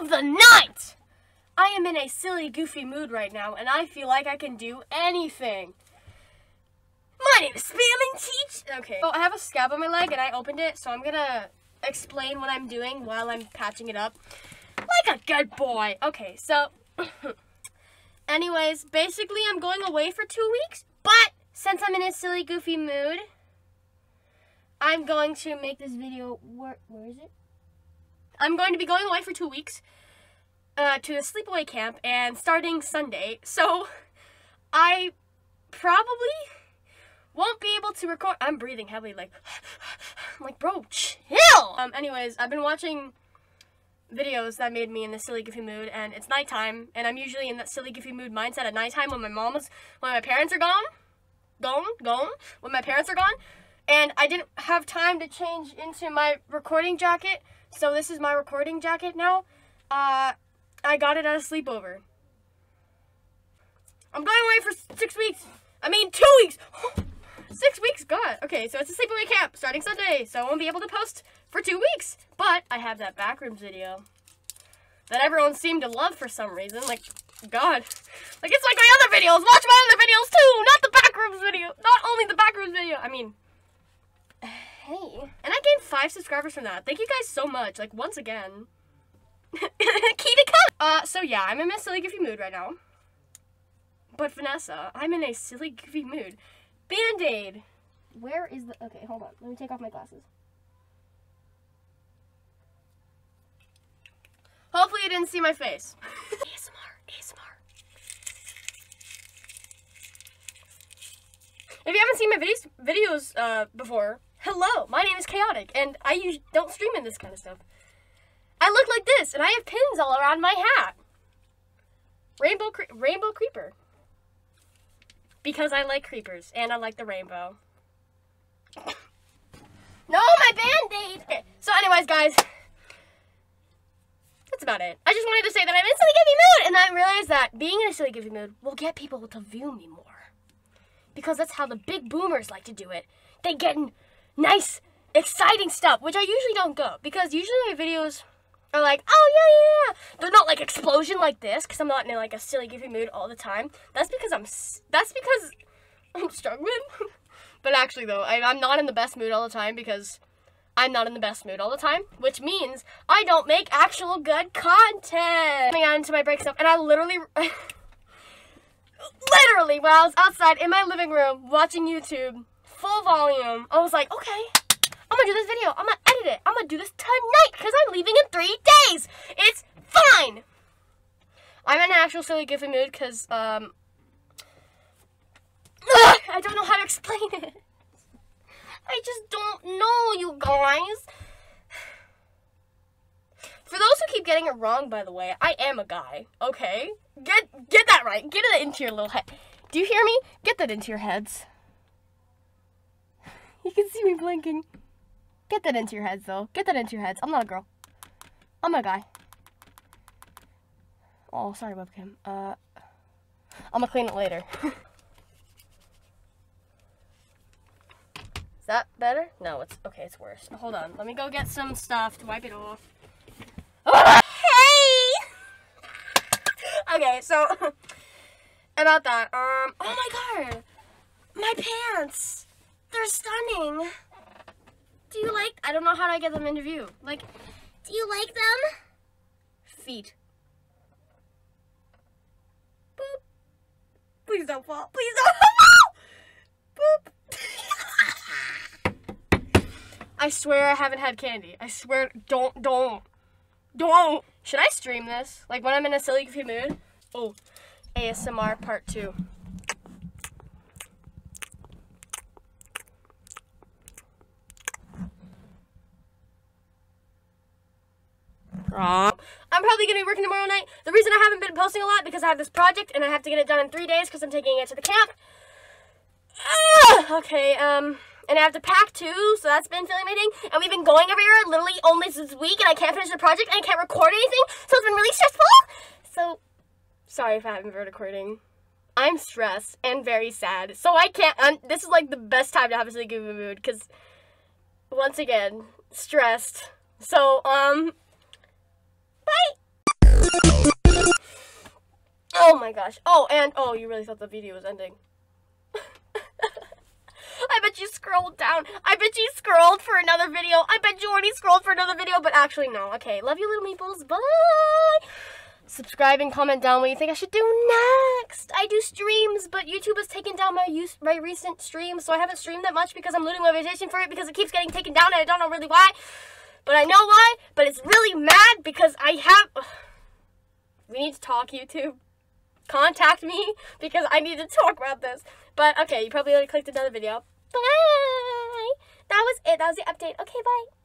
of the night! I am in a silly, goofy mood right now, and I feel like I can do anything. My name is Spam and Teach. Okay. So I have a scab on my leg, and I opened it, so I'm gonna explain what I'm doing while I'm patching it up. Like a good boy. Okay, so... anyways, basically I'm going away for two weeks, but since I'm in a silly, goofy mood, I'm going to make this video... Where, where is it? I'm going to be going away for two weeks uh, to a sleepaway camp and starting Sunday. So I probably won't be able to record. I'm breathing heavily, like, I'm like, bro, chill. Um, anyways, I've been watching videos that made me in this silly goofy mood, and it's nighttime, and I'm usually in that silly goofy mood mindset at nighttime when my mom is, when my parents are gone, gone, gone, when my parents are gone, and I didn't have time to change into my recording jacket, so this is my recording jacket now. Uh, I got it at a sleepover. I'm going away for six weeks. I mean, two weeks. six weeks, God. Okay, so it's a sleepaway camp starting Sunday, so I won't be able to post for two weeks. But I have that backrooms video that everyone seemed to love for some reason. Like, God. Like, it's like my other videos. Watch my other videos, too. Not the backrooms video. Not only the backrooms video. I mean, hey. And I gained five subscribers from that. Thank you guys so much. Like, once again. Key to come. Uh, so yeah, I'm in a silly goofy mood right now. But Vanessa, I'm in a silly goofy mood. Band-Aid. Where is the, okay, hold on. Let me take off my glasses. Hopefully you didn't see my face. ASMR, ASMR. If you haven't seen my videos, videos uh, before, hello, my name is Chaotic, and I don't stream in this kind of stuff. I look like this, and I have pins all around my hat. Rainbow, cre rainbow creeper. Because I like creepers, and I like the rainbow. no, my band-aid! Okay, so anyways, guys. That's about it. I just wanted to say that I'm in silly goofy mood, and I realized that being in a silly goofy mood will get people to view me more. Because that's how the big boomers like to do it. They get nice, exciting stuff, which I usually don't go. Because usually my videos are like, oh yeah, yeah, yeah. They're not like explosion like this because I'm not in like a silly goofy mood all the time. That's because I'm that's because I'm struggling. but actually though, I, I'm not in the best mood all the time because I'm not in the best mood all the time, which means I don't make actual good content. Coming out into my break stuff, and I literally, literally, while I was outside in my living room watching YouTube, full volume, I was like, okay, I'm gonna do this video. I'm gonna edit it. I'm gonna do this tonight because I'm leaving in three days. It's fine. I'm in an actual silly goofy mood because um, I don't know how to explain it. I just don't know, you guys. For those who keep getting it wrong, by the way, I am a guy. Okay, get get that right. Get it into your little head. Do you hear me? Get that into your heads. You can see me blinking. Get that into your heads, though. Get that into your heads. I'm not a girl. I'm a guy. Oh, sorry, webcam. Uh, I'm gonna clean it later. Is that better? No, it's okay. It's worse. Hold on. Let me go get some stuff to wipe it off. Oh, hey! okay, so about that. Um. Oh my god, my pants. They're stunning. Do you like, I don't know how to get them into view. Like, do you like them? Feet. Boop. Please don't fall. Please don't fall. Boop. I swear I haven't had candy. I swear, don't, don't, don't. Should I stream this? Like when I'm in a silly goofy mood? Oh, ASMR part two. I'm probably going to be working tomorrow night. The reason I haven't been posting a lot because I have this project and I have to get it done in three days because I'm taking it to the camp. okay, um, and I have to pack too, so that's been filling my thing. And we've been going everywhere literally only this week and I can't finish the project and I can't record anything, so it's been really stressful. So, sorry if I haven't been recording. I'm stressed and very sad, so I can't, I'm, this is like the best time to have a silly goofy mood because, once again, stressed. So, um, my gosh. Oh, and oh, you really thought the video was ending. I bet you scrolled down. I bet you scrolled for another video. I bet you already scrolled for another video, but actually no. Okay, love you little meeples. Bye. Subscribe and comment down what you think I should do next. I do streams, but YouTube has taken down my use my recent streams, so I haven't streamed that much because I'm losing motivation for it because it keeps getting taken down and I don't know really why. But I know why. But it's really mad because I have. We need to talk, YouTube. Contact me because I need to talk about this. But okay, you probably already clicked another video. Bye. That was it. That was the update. Okay, bye.